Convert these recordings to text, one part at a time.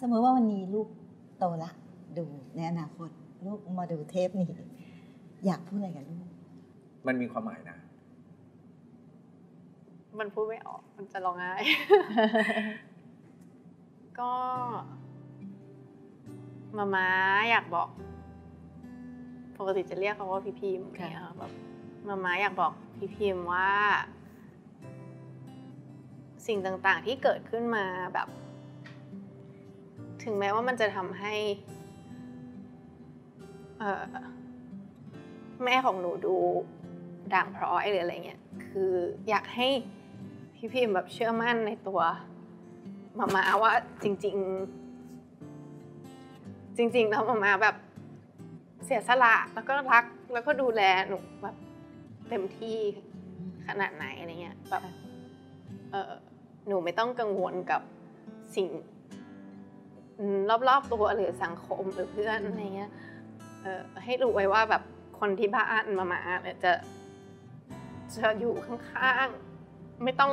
สมมติว่าวันนี้ลูกโตละ ดูในอนาคต ลูกมาดูเทปนี้ อยากพูดอะไรกับลูก มันมีความหมายนะ มันพูดไม่ออก มันจะร้องไห้ก็มาม้าอยากบอกปกติจะเรียกเขาว่าพี่พิมพ์เนี่ยค่ะแบบมาม้าอยากบอกพี่พิมพ์ว่า สิ่งต่างๆที่เกิดขึ้นมาแบบ ถึงแม้ว่ามันจะทำให้แม่ของหนูดูด่างพร้อยหรืออะไรเงี้ย คืออยากให้พี่พิมแบบเชื่อมั่นในตัวมามาว่าจริง ๆ จริง ๆ แล้วมามาแบบเสียสละแล้วก็รักแล้วก็ดูแลหนูแบบเต็มที่ขนาดไหนอะไรเงี้ยแบบเออหนูไม่ต้องกังวลกับสิ่ง รอบๆตัวหรือสังคมหรือเพื่อนอะไรเงี้ยเออให้รู้ไว้ว่าแบบคนที่บ้านมามาเนี่ยจะจะอยู่ข้างๆไม่ต้อง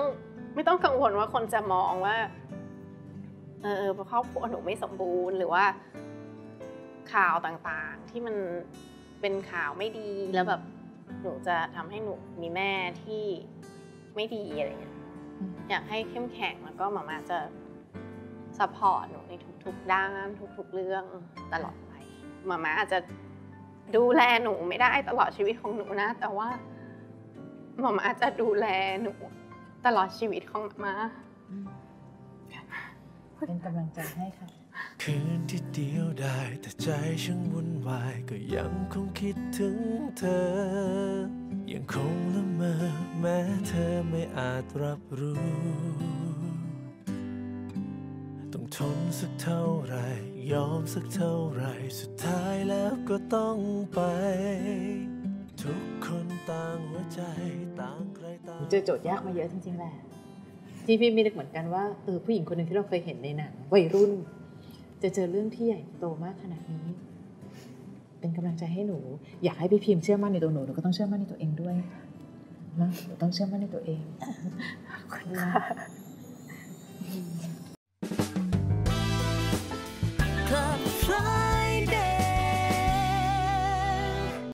ไม่ต้องกังวลว่าคนจะมองว่าเออเพราะครอบครัวหนูไม่สมบูรณ์หรือว่าข่าวต่างๆที่มันเป็นข่าวไม่ดีแล้วแบบหนูจะทำให้หนูมีแม่ที่ไม่ดีอะไรเงี้ยอยากให้เข้มแข็งแล้วก็มามาจะ support หนูในทุกๆด้าน ทุกๆเรื่องตลอดไปมามาอาจจะดูแลหนูไม่ได้ตลอดชีวิตของหนูนะ แต่ว่ามามาจะดูแลหนูตลอดชีวิตของมาเป็นกำลังใจให้ค่ะ คืนที่เดียวได้แต่ใจช่างวุ่นวายก็ยังคงคิดถึงเธอ ยังคงละเมอแม้เธอไม่อาจรับรู้ต้อง ทนสักเท่าไหรยอมสักเท่าไหรสุดท้ายแล้วก็ต้องไป ทุกคนต่างหัวใจต่างใครต่างเจอโจทย์ยากมาเยอะจริงๆแหละที่พี่ไม่นึกเหมือนกันว่าเออผู้หญิงคนหนึ่งที่เราเคยเห็นในหนังวัยรุ่น จะเจอเรื่องที่ใหญ่โตมากขนาดนี้ เป็นกำลังใจให้หนู อยากให้พี่พิมพ์เชื่อมั่นในตัวหนูหนูก็ต้องเชื่อมั่นในตัวเองด้วยนะหนูต้องเชื่อมั่นในตัวเองนะ